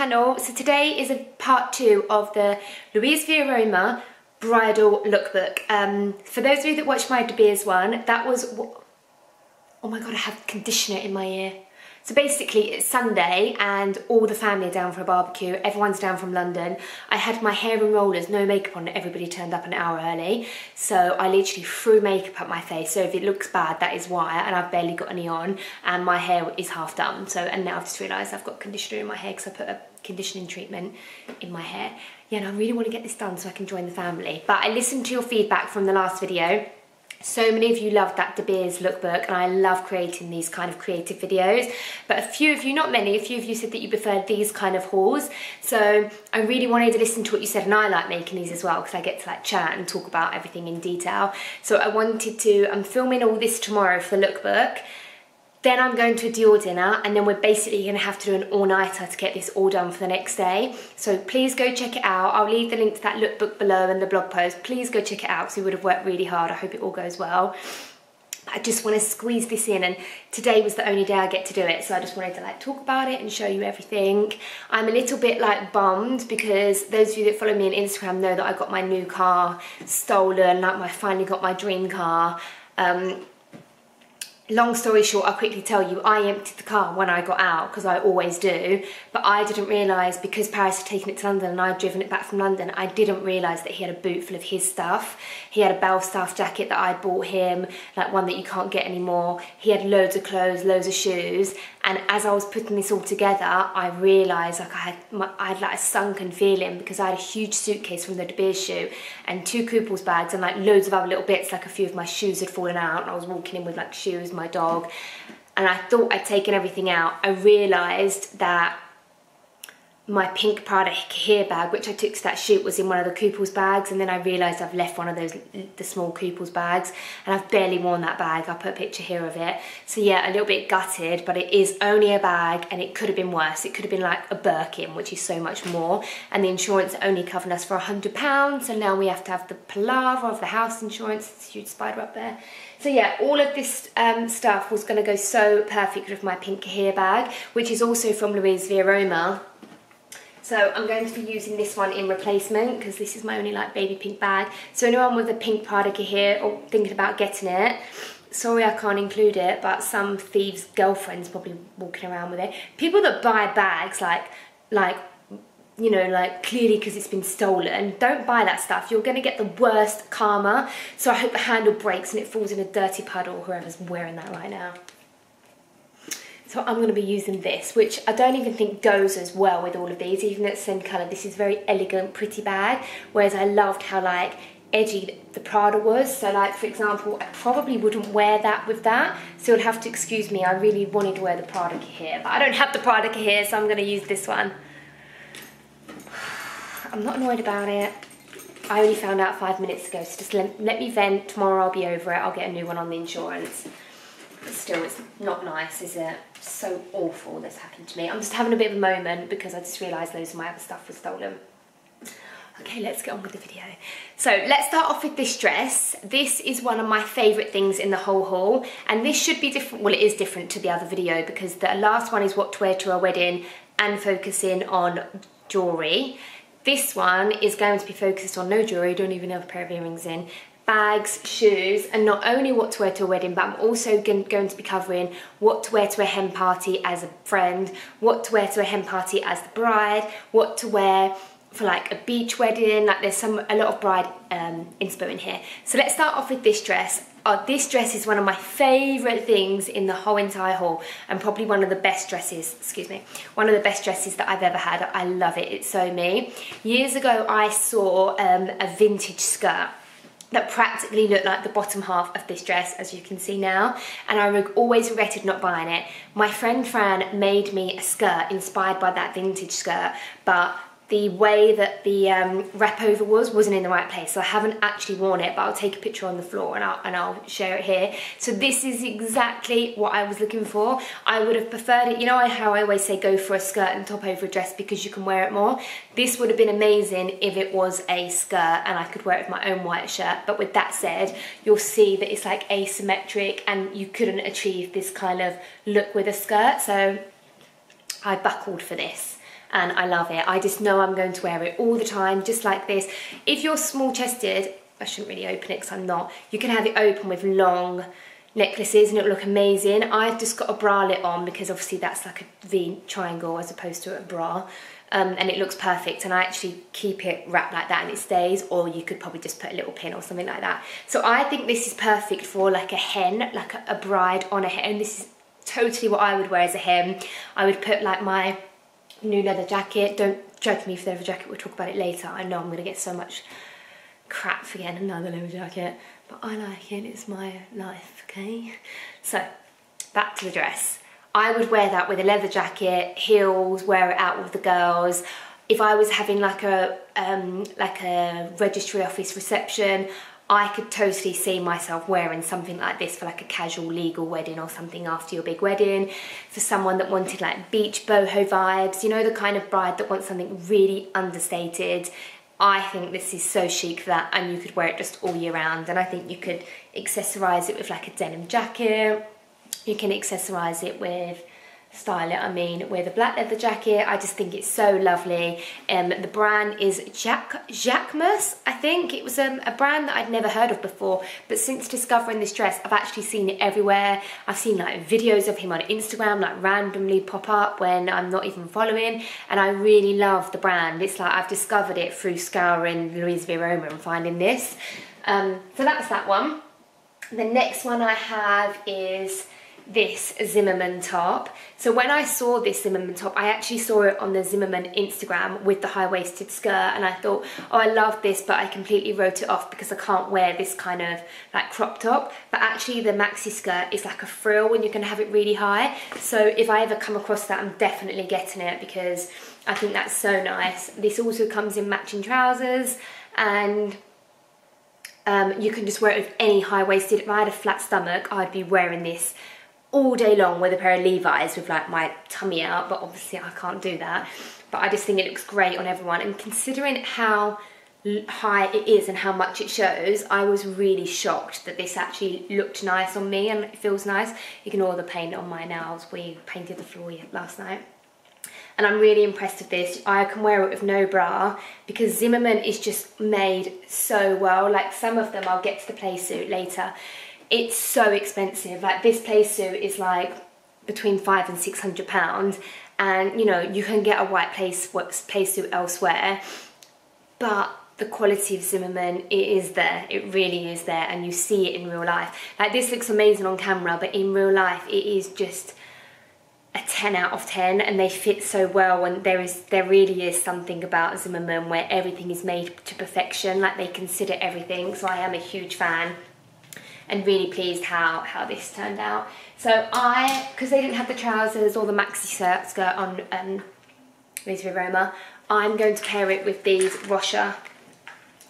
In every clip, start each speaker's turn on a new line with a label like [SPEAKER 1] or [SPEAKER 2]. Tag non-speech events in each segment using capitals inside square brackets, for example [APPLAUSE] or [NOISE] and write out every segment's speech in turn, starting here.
[SPEAKER 1] channel. So today is a part two of the Luisa Via Roma bridal lookbook. Um, for those of you that watched my De Beers one, that was, oh my god, I have conditioner in my ear. So basically it's Sunday and all the family are down for a barbecue. Everyone's down from London. I had my hair in rollers, no makeup on, everybody turned up an hour early. So I literally threw makeup up my face. So if it looks bad, that is why. And I've barely got any on and my hair is half done. So, and now I've just realised I've got conditioner in my hair because I put a conditioning treatment in my hair. Yeah, and I really want to get this done so I can join the family. But I listened to your feedback from the last video so many of you love that De Beers lookbook and I love creating these kind of creative videos. But a few of you, not many, a few of you said that you preferred these kind of hauls. So I really wanted to listen to what you said and I like making these as well because I get to like chat and talk about everything in detail. So I wanted to, I'm filming all this tomorrow for the lookbook then I'm going to a Dior dinner and then we're basically going to have to do an all-nighter to get this all done for the next day. So please go check it out. I'll leave the link to that lookbook below and the blog post. Please go check it out because we would have worked really hard. I hope it all goes well. I just want to squeeze this in and today was the only day I get to do it so I just wanted to like talk about it and show you everything. I'm a little bit like bummed because those of you that follow me on Instagram know that I got my new car stolen, like I finally got my dream car. Um, long story short, I'll quickly tell you, I emptied the car when I got out, because I always do, but I didn't realise, because Paris had taken it to London and I'd driven it back from London, I didn't realise that he had a boot full of his stuff. He had a Belstaff jacket that I'd bought him, like one that you can't get anymore. He had loads of clothes, loads of shoes, and as I was putting this all together, I realised like I had, my, I had like a sunken feeling because I had a huge suitcase from the De Beers shoot and two Kooples bags and like loads of other little bits, like a few of my shoes had fallen out and I was walking in with like shoes, my dog, and I thought I'd taken everything out. I realised that my pink Prada Cahier bag, which I took to that shoot, was in one of the Kooples bags, and then I realised I've left one of those, the small Kooples bags, and I've barely worn that bag. I'll put a picture here of it. So yeah, a little bit gutted, but it is only a bag, and it could have been worse. It could have been like a Birkin, which is so much more, and the insurance only covered us for a £100, so now we have to have the palaver of the house insurance. It's a huge spider up there. So yeah, all of this um, stuff was going to go so perfect with my pink Cahier bag, which is also from Luisa Via Roma. So I'm going to be using this one in replacement because this is my only like baby pink bag. So anyone with a pink Prada Cahier or thinking about getting it, sorry I can't include it, but some thieves' girlfriend's probably walking around with it. People that buy bags like, like you know, like clearly because it's been stolen. Don't buy that stuff. You're going to get the worst karma. So I hope the handle breaks and it falls in a dirty puddle, or whoever's wearing that right now. So I'm going to be using this, which I don't even think goes as well with all of these, even it's the same colour. This is very elegant, pretty bag, whereas I loved how like edgy the Prada was. So like, for example, I probably wouldn't wear that with that. So you'll have to excuse me, I really wanted to wear the Prada Cahier, but I don't have the Prada Cahier, so I'm going to use this one. [SIGHS] I'm not annoyed about it. I only found out five minutes ago, so just let, let me vent. Tomorrow I'll be over it. I'll get a new one on the insurance. But still, it's not nice, is it? So awful that's happened to me. I'm just having a bit of a moment because I just realised loads of my other stuff was stolen. Okay, let's get on with the video. So let's start off with this dress. This is one of my favourite things in the whole haul. And this should be different, well it is different to the other video because the last one is what to wear to a wedding and focusing on jewellery. This one is going to be focused on no jewellery, don't even have a pair of earrings in, bags, shoes, and not only what to wear to a wedding, but I'm also going to be covering what to wear to a hen party as a friend, what to wear to a hen party as the bride, what to wear for like a beach wedding, like there's some a lot of bride um, inspo in here. So let's start off with this dress. Oh, this dress is one of my favourite things in the whole entire haul and probably one of the best dresses, excuse me, one of the best dresses that I've ever had. I love it, it's so me. Years ago I saw um, a vintage skirt that practically looked like the bottom half of this dress as you can see now and I always regretted not buying it. My friend Fran made me a skirt inspired by that vintage skirt but the way that the um, wrap over was wasn't in the right place. So I haven't actually worn it, but I'll take a picture on the floor and I'll, and I'll share it here. So this is exactly what I was looking for. I would have preferred it, you know how I always say go for a skirt and top over a dress because you can wear it more? This would have been amazing if it was a skirt and I could wear it with my own white shirt. But with that said, you'll see that it's like asymmetric and you couldn't achieve this kind of look with a skirt. So I buckled for this and I love it. I just know I'm going to wear it all the time, just like this. If you're small chested, I shouldn't really open it because I'm not, you can have it open with long necklaces and it'll look amazing. I've just got a bralette on because obviously that's like a V triangle as opposed to a bra. Um, and it looks perfect and I actually keep it wrapped like that and it stays or you could probably just put a little pin or something like that. So I think this is perfect for like a hen, like a, a bride on a hen. This is totally what I would wear as a hem. I would put like my new leather jacket. Don't judge me for the leather jacket, we'll talk about it later. I know I'm gonna get so much crap for getting another leather jacket, but I like it, it's my life, okay? So, back to the dress. I would wear that with a leather jacket, heels, wear it out with the girls. If I was having like a um, like a registry office reception, I could totally see myself wearing something like this for like a casual legal wedding or something after your big wedding. For someone that wanted like beach boho vibes, you know, the kind of bride that wants something really understated. I think this is so chic for that and you could wear it just all year round and I think you could accessorize it with like a denim jacket. You can accessorize it with style it, I mean, with a black leather jacket. I just think it's so lovely. Um, the brand is Jack Jacquemus, I think. It was um, a brand that I'd never heard of before, but since discovering this dress, I've actually seen it everywhere. I've seen like videos of him on Instagram, like randomly pop up when I'm not even following, and I really love the brand. It's like I've discovered it through scouring Luisa Via Roma and finding this. Um, so that's that one. The next one I have is this Zimmermann top. So when I saw this Zimmermann top, I actually saw it on the Zimmermann Instagram with the high-waisted skirt and I thought, oh, I love this, but I completely wrote it off because I can't wear this kind of like crop top. But actually the maxi skirt is like a frill and you can have it really high. So if I ever come across that, I'm definitely getting it because I think that's so nice. This also comes in matching trousers and um, you can just wear it with any high-waisted. If I had a flat stomach, I'd be wearing this all day long with a pair of Levi's with like my tummy out, but obviously I can't do that. But I just think it looks great on everyone. And considering how high it is and how much it shows, I was really shocked that this actually looked nice on me and it feels nice. Ignore the paint on my nails. We painted the floor last night. And I'm really impressed with this. I can wear it with no bra because Zimmermann is just made so well. Like some of them, I'll get to the play suit later it's so expensive. Like this play suit is like between five and six hundred pounds, and you know you can get a white place play suit elsewhere, but the quality of Zimmermann it is there. It really is there, and you see it in real life. Like this looks amazing on camera, but in real life it is just a 10 out of 10 and they fit so well and there is there really is something about Zimmermann where everything is made to perfection. Like they consider everything. So I am a huge fan and really pleased how, how this turned out. So I, because they didn't have the trousers or the maxi skirt, on um, Louise Roma, I'm going to pair it with these Rochas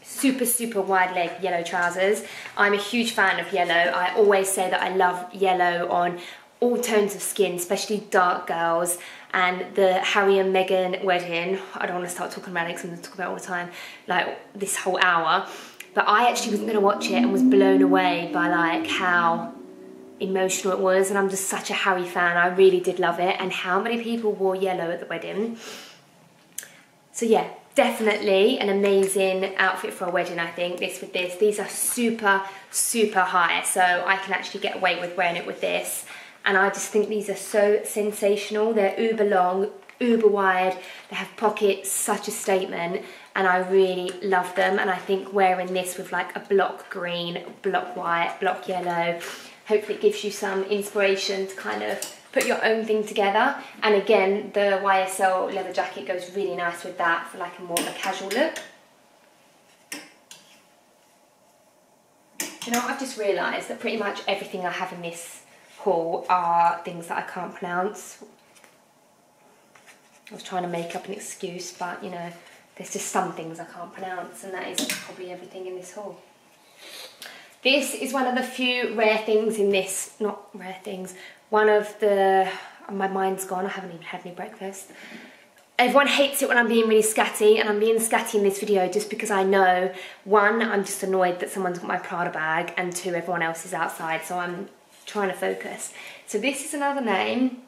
[SPEAKER 1] super, super wide leg yellow trousers. I'm a huge fan of yellow. I always say that I love yellow on all tones of skin, especially dark girls. And the Harry and Meghan wedding, I don't want to start talking about it because I'm going to talk about it all the time, like this whole hour. But I actually wasn't going to watch it and was blown away by like how emotional it was and I'm just such a Harry fan. I really did love it and how many people wore yellow at the wedding. So yeah, definitely an amazing outfit for a wedding I think, this with this. These are super, super high so I can actually get away with wearing it with this. And I just think these are so sensational. They're uber long, uber wide, they have pockets, such a statement and I really love them and I think wearing this with like a block green, block white, block yellow, hopefully it gives you some inspiration to kind of put your own thing together and again the YSL leather jacket goes really nice with that for like a more of a casual look. You know, I've just realised that pretty much everything I have in this haul are things that I can't pronounce. I was trying to make up an excuse, but you know, there's just some things I can't pronounce and that is probably everything in this haul. This is one of the few rare things in this, not rare things, one of the, oh, my mind's gone, I haven't even had any breakfast. Everyone hates it when I'm being really scatty and I'm being scatty in this video just because I know, one, I'm just annoyed that someone's got my Prada bag and two, everyone else is outside so I'm trying to focus. So this is another name,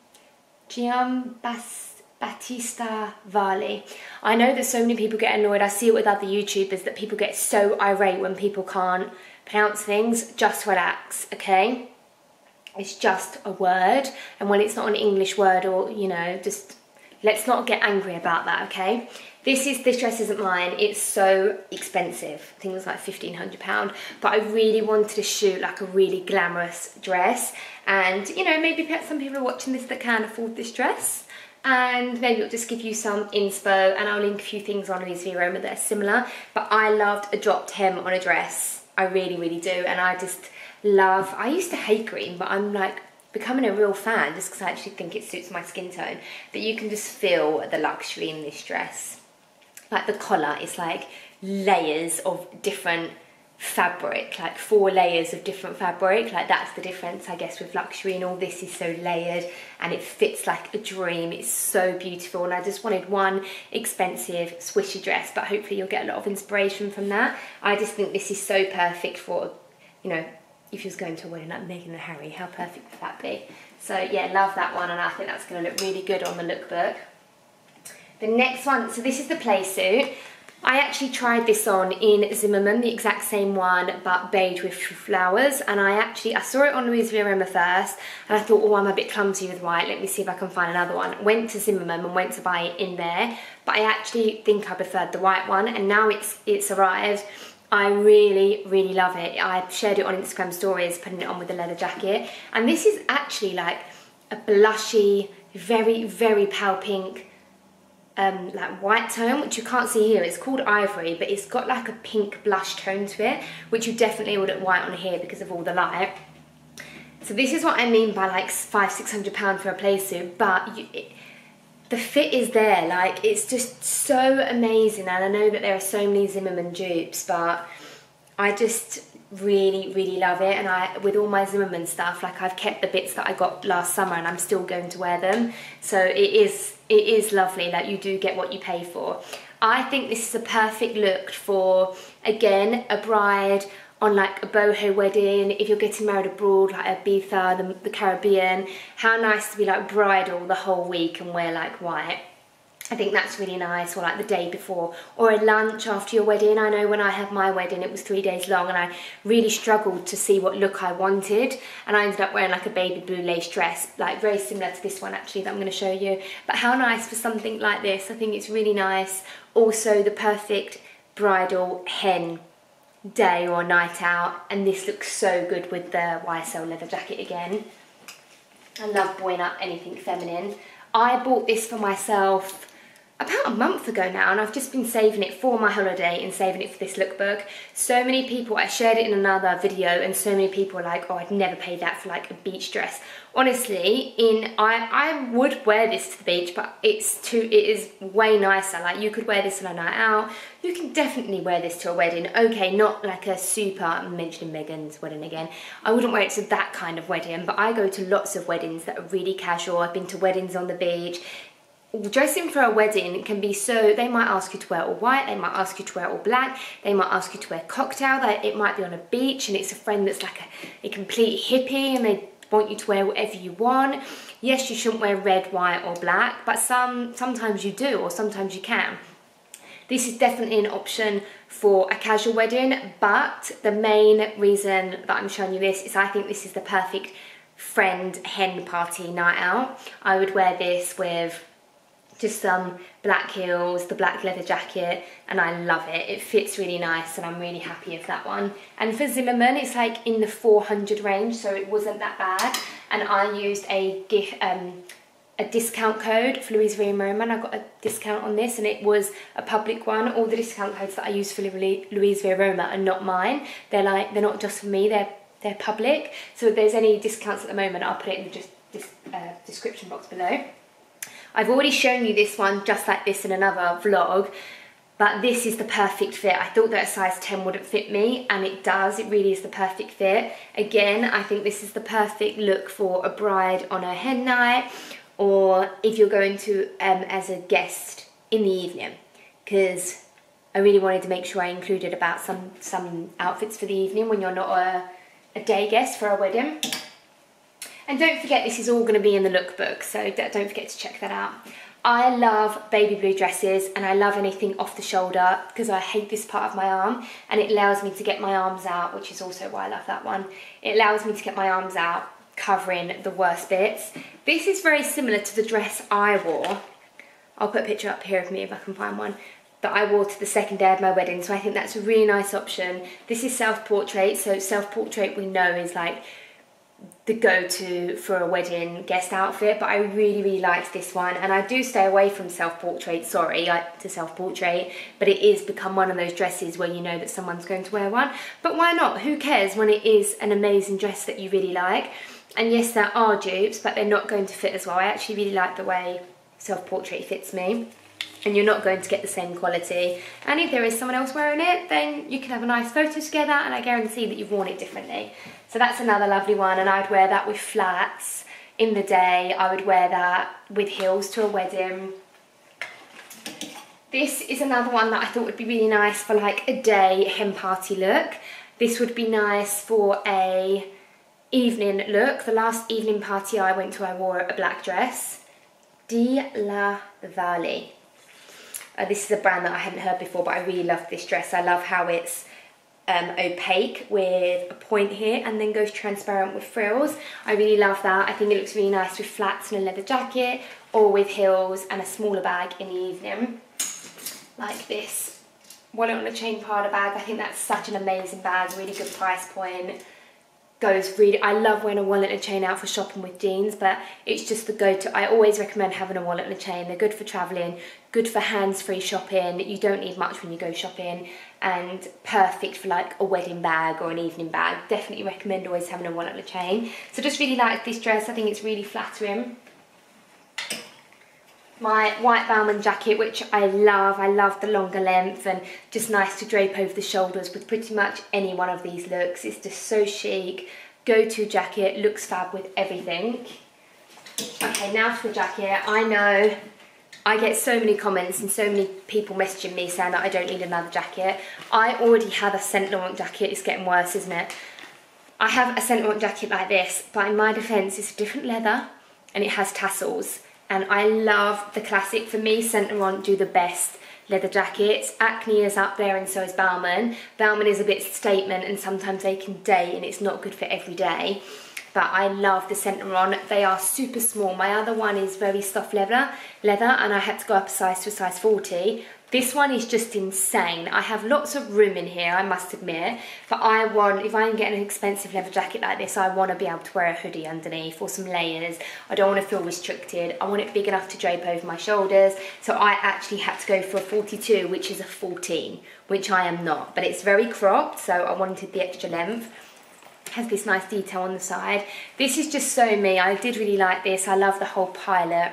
[SPEAKER 1] Giambas Batista Varley. I know that so many people get annoyed. I see it with other YouTubers that people get so irate when people can't pronounce things. Just relax, okay? It's just a word, and when it's not an English word or, you know, just let's not get angry about that, okay? This is this dress isn't mine. It's so expensive. I think it was like fifteen hundred pound. But I really wanted to shoot like a really glamorous dress, and you know maybe some people are watching this that can afford this dress and maybe it'll just give you some inspo and I'll link a few things on Luisa Via Roma that are similar. But I loved a dropped hem on a dress. I really really do. And I just love I used to hate green but I'm like becoming a real fan just because I actually think it suits my skin tone. But you can just feel the luxury in this dress. Like the collar is like layers of different fabric, like four layers of different fabric. Like that's the difference, I guess, with luxury and all this is so layered and it fits like a dream. It's so beautiful and I just wanted one expensive swishy dress, but hopefully you'll get a lot of inspiration from that. I just think this is so perfect for, you know, if you was going to a wedding like Meghan and Harry, how perfect would that be? So yeah, love that one and I think that's gonna look really good on the lookbook. The next one, so this is the play suit. I actually tried this on in Zimmermann, the exact same one, but beige with flowers. And I actually, I saw it on Luisa Via Roma first, and I thought, oh, I'm a bit clumsy with white. Let me see if I can find another one. Went to Zimmermann and went to buy it in there, but I actually think I preferred the white one. And now it's it's arrived. I really, really love it. I shared it on Instagram stories, putting it on with the leather jacket. And this is actually like a blushy, very, very pale pink, um, like white tone, which you can't see here. It's called Ivory, but it's got like a pink blush tone to it, which you definitely would look white on here because of all the light. So this is what I mean by like five, six hundred pound for a play suit, but you, it, the fit is there. Like it's just so amazing, and I know that there are so many Zimmermann dupes, but I just really really love it and I with all my Zimmermann stuff like I've kept the bits that I got last summer and I'm still going to wear them so it is it is lovely that you do get what you pay for. I think this is a perfect look for, again, a bride on like a boho wedding, if you're getting married abroad, like Ibiza, the, the Caribbean, how nice to be like bridal the whole week and wear like white. I think that's really nice, or like the day before, or a lunch after your wedding. I know when I had my wedding, it was three days long, and I really struggled to see what look I wanted, and I ended up wearing like a baby blue lace dress, like very similar to this one actually that I'm going to show you. But how nice for something like this? I think it's really nice. Also, the perfect bridal hen day or night out, and this looks so good with the YSL leather jacket again. I love buoying up anything feminine. I bought this for myself about a month ago now and I've just been saving it for my holiday and saving it for this lookbook. So many people, I shared it in another video and so many people are like, oh, I'd never pay that for like a beach dress. Honestly, in I, I would wear this to the beach, but it's too, it is way nicer. Like you could wear this on a night out. You can definitely wear this to a wedding. Okay, not like a super, I'm mentioning Meghan's wedding again. I wouldn't wear it to that kind of wedding, but I go to lots of weddings that are really casual. I've been to weddings on the beach dressing for a wedding can be so they might ask you to wear all white they might ask you to wear all black they might ask you to wear cocktail that it might be on a beach and it's a friend that's like a, a complete hippie and they want you to wear whatever you want. Yes you shouldn't wear red white or black but some sometimes you do or sometimes you can. This is definitely an option for a casual wedding but the main reason that I'm showing you this is I think this is the perfect friend hen party night out. I would wear this with just some black heels, the black leather jacket, and I love it. It fits really nice and I'm really happy with that one. And for Zimmermann, it's like in the 400 range, so it wasn't that bad. And I used a gift, um, a discount code for Luisa Via Roma. I got a discount on this and it was a public one. All the discount codes that I use for Louise Roma are not mine. They're like, they're not just for me, they're they're public. So if there's any discounts at the moment, I'll put it in the just, uh, description box below. I've already shown you this one just like this in another vlog, but this is the perfect fit. I thought that a size 10 wouldn't fit me, and it does. It really is the perfect fit. Again, I think this is the perfect look for a bride on her hen night, or if you're going to um, as a guest in the evening, because I really wanted to make sure I included about some, some outfits for the evening when you're not a, a day guest for a wedding. And don't forget, this is all going to be in the lookbook, so don't forget to check that out. I love baby blue dresses and I love anything off the shoulder because I hate this part of my arm and it allows me to get my arms out, which is also why I love that one. It allows me to get my arms out covering the worst bits. This is very similar to the dress I wore. I'll put a picture up here of me if I can find one that I wore to the second day of my wedding so I think that's a really nice option. This is self-portrait so self-portrait we know is like the go-to for a wedding guest outfit but I really really liked this one. And I do stay away from self-portrait sorry to self-portrait but it is become one of those dresses where you know that someone's going to wear one. But why not? Who cares when it is an amazing dress that you really like? And yes there are dupes but they're not going to fit as well. I actually really like the way self-portrait fits me and you're not going to get the same quality. And if there is someone else wearing it, then you can have a nice photo together and I guarantee that you've worn it differently. So that's another lovely one and I'd wear that with flats in the day. I would wear that with heels to a wedding. This is another one that I thought would be really nice for like a day hen party look. This would be nice for a evening look. The last evening party I went to, I wore a black dress. De La Valley. Uh, this is a brand that I hadn't heard before, but I really love this dress. I love how it's um, opaque with a point here and then goes transparent with frills. I really love that. I think it looks really nice with flats and a leather jacket or with heels and a smaller bag in the evening like this. Wallet on a chain Prada bag. I think that's such an amazing bag, really good price point goes really I love wearing a wallet and a chain out for shopping with jeans but it's just the go-to. I always recommend having a wallet and a chain. They're good for traveling good for hands-free shopping. You don't need much when you go shopping. And perfect for like a wedding bag or an evening bag. Definitely recommend always having a wallet and a chain. So just really like this dress. I think it's really flattering my white Balmain jacket, which I love. I love the longer length and just nice to drape over the shoulders with pretty much any one of these looks. It's just so chic. Go-to jacket, looks fab with everything. Okay, now for the jacket. I know I get so many comments and so many people messaging me saying that I don't need another jacket. I already have a Saint Laurent jacket. It's getting worse, isn't it? I have a Saint Laurent jacket like this, but in my defence, it's a different leather and it has tassels and I love the classic. For me, Laurent do the best leather jackets. Acne is up there and so is Balmain. Balmain is a bit statement and sometimes they can date and it's not good for every day. But I love the Laurent. They are super small. My other one is very soft leather, leather and I had to go up a size to a size 40. This one is just insane. I have lots of room in here, I must admit, but I want, if I'm getting an expensive leather jacket like this, I want to be able to wear a hoodie underneath or some layers. I don't want to feel restricted. I want it big enough to drape over my shoulders. So I actually had to go for a 42, which is a 14, which I am not, but it's very cropped, so I wanted the extra length has this nice detail on the side. This is just so me. I did really like this. I love the whole pilot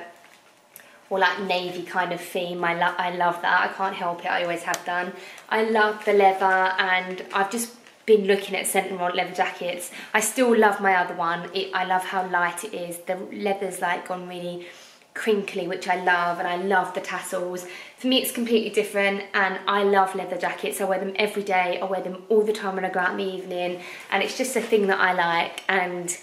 [SPEAKER 1] or like navy kind of theme. I, lo I love that. I can't help it. I always have done. I love the leather and I've just been looking at Saint Laurent leather jackets. I still love my other one. It, I love how light it is. The leather's like gone really crinkly, which I love, and I love the tassels. For me, it's completely different, and I love leather jackets. I wear them every day. I wear them all the time when I go out in the evening, and it's just a thing that I like, and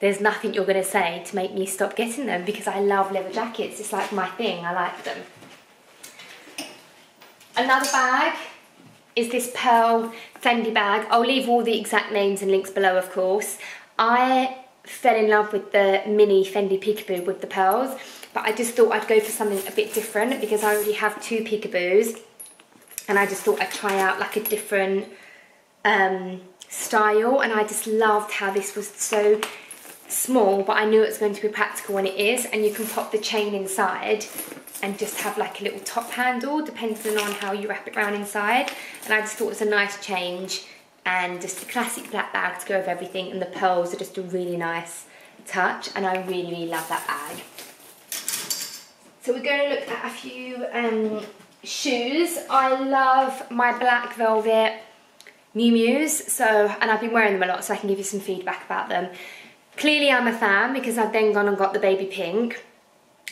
[SPEAKER 1] there's nothing you're going to say to make me stop getting them because I love leather jackets. It's like my thing. I like them. Another bag is this Pearl Fendi bag. I'll leave all the exact names and links below, of course. I fell in love with the mini Fendi peekaboo with the pearls, but I just thought I'd go for something a bit different because I already have two peekaboos, and I just thought I'd try out like a different um, style, and I just loved how this was so small, but I knew it was going to be practical when it is, and you can pop the chain inside and just have like a little top handle, depending on how you wrap it around inside. And I just thought it was a nice change, and just a classic black bag to go with everything, and the pearls are just a really nice touch, and I really, really love that bag. So we're going to look at a few um, shoes. I love my black velvet Miu Miu's, so, and I've been wearing them a lot, so I can give you some feedback about them. Clearly I'm a fan because I've then gone and got the baby pink.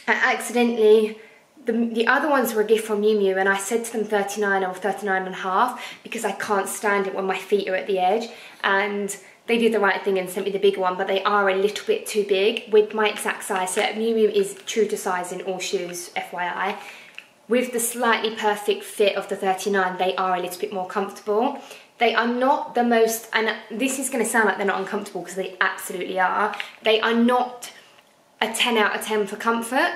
[SPEAKER 1] I accidentally, the, the other ones were a gift from Miu Miu and I said to them 39 or 39 and a half because I can't stand it when my feet are at the edge and they did the right thing and sent me the bigger one, but they are a little bit too big with my exact size. So Miu Miu is true to size in all shoes, FYI. With the slightly perfect fit of the 39, they are a little bit more comfortable. They are not the most, and this is going to sound like they're not uncomfortable because they absolutely are. They are not a 10 out of 10 for comfort,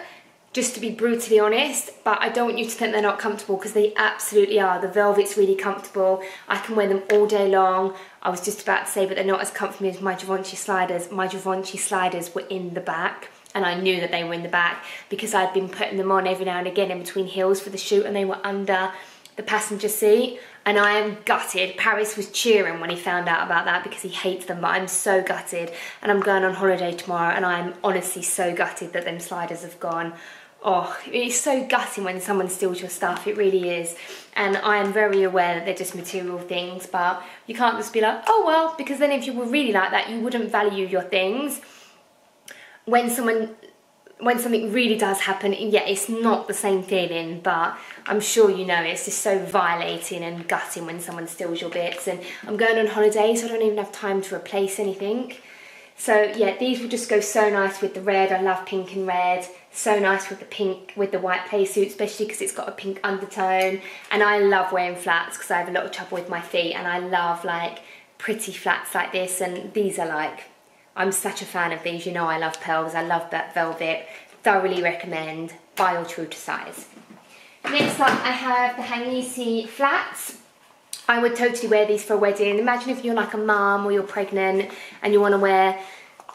[SPEAKER 1] just to be brutally honest, but I don't want you to think they're not comfortable because they absolutely are. The velvet's really comfortable. I can wear them all day long. I was just about to say, but they're not as comfortable as my Givenchy sliders. My Givenchy sliders were in the back and I knew that they were in the back because I'd been putting them on every now and again in between heels for the shoot and they were under the passenger seat and I am gutted. Paris was cheering when he found out about that because he hates them, but I'm so gutted. And I'm going on holiday tomorrow and I'm honestly so gutted that them sliders have gone. Oh, it's so gutting when someone steals your stuff, it really is. And I am very aware that they're just material things, but you can't just be like, oh well, because then if you were really like that, you wouldn't value your things. When someone when something really does happen, yeah, it's not the same feeling, but I'm sure you know it's just so violating and gutting when someone steals your bits. And I'm going on holiday, so I don't even have time to replace anything. So yeah, these will just go so nice with the red. I love pink and red. So nice with the pink, with the white play suit, especially because it's got a pink undertone. And I love wearing flats because I have a lot of trouble with my feet and I love like pretty flats like this. And these are like I'm such a fan of these. You know I love pearls. I love that velvet. Thoroughly recommend. Buy your true to size. Next up I have the Hangisi flats. I would totally wear these for a wedding. Imagine if you're like a mum or you're pregnant and you want to wear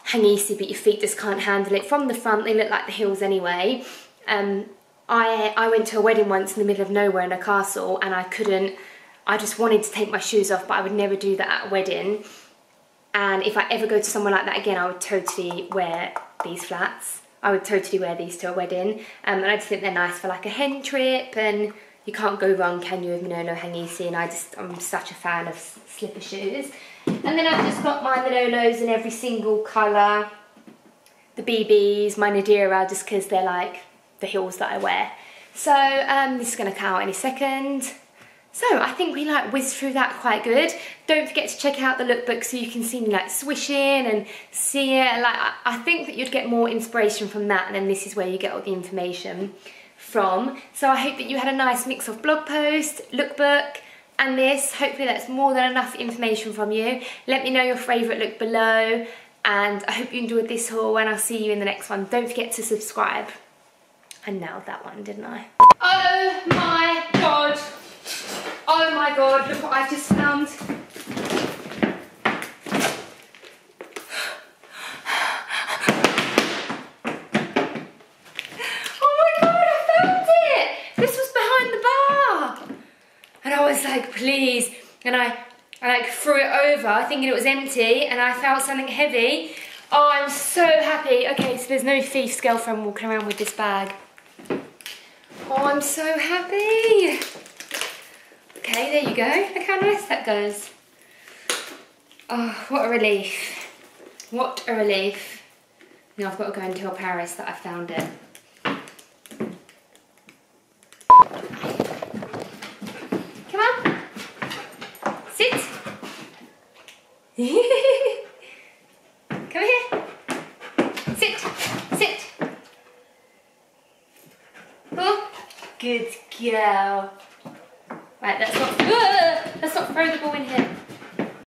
[SPEAKER 1] Hangisi but your feet just can't handle it. From the front they look like the heels anyway. Um, I, I went to a wedding once in the middle of nowhere in a castle and I couldn't, I just wanted to take my shoes off but I would never do that at a wedding and if I ever go to somewhere like that again I would totally wear these flats I would totally wear these to a wedding um, and I just think they're nice for like a hen trip and you can't go wrong can you with Manolo Hangisi and I just I'm such a fan of slipper shoes. And then I've just got my Manolos in every single colour. The BBs, my Nadira just because they're like the heels that I wear. So um, this is going to come out any second so I think we like whizzed through that quite good. Don't forget to check out the lookbook so you can see me like swishing and see it. Like I think that you'd get more inspiration from that and then this is where you get all the information from. So I hope that you had a nice mix of blog post, lookbook, and this. Hopefully that's more than enough information from you. Let me know your favourite look below and I hope you enjoyed this haul and I'll see you in the next one. Don't forget to subscribe. I nailed that one, didn't I? Oh my god! Oh my god, look what I just found. Oh my god, I found it! This was behind the bar. And I was like, please. And I, I like threw it over thinking it was empty and I felt something heavy. Oh, I'm so happy. Okay, so there's no thief's girlfriend walking around with this bag. Oh, I'm so happy. Okay, there you go. Look how nice that goes. Oh, what a relief. What a relief. Now I've got to go and tell Paris that I found it. Come on. Sit. [LAUGHS] Come here. Sit. Sit. Good girl. Right, let's not, uh, let's not throw the ball in here.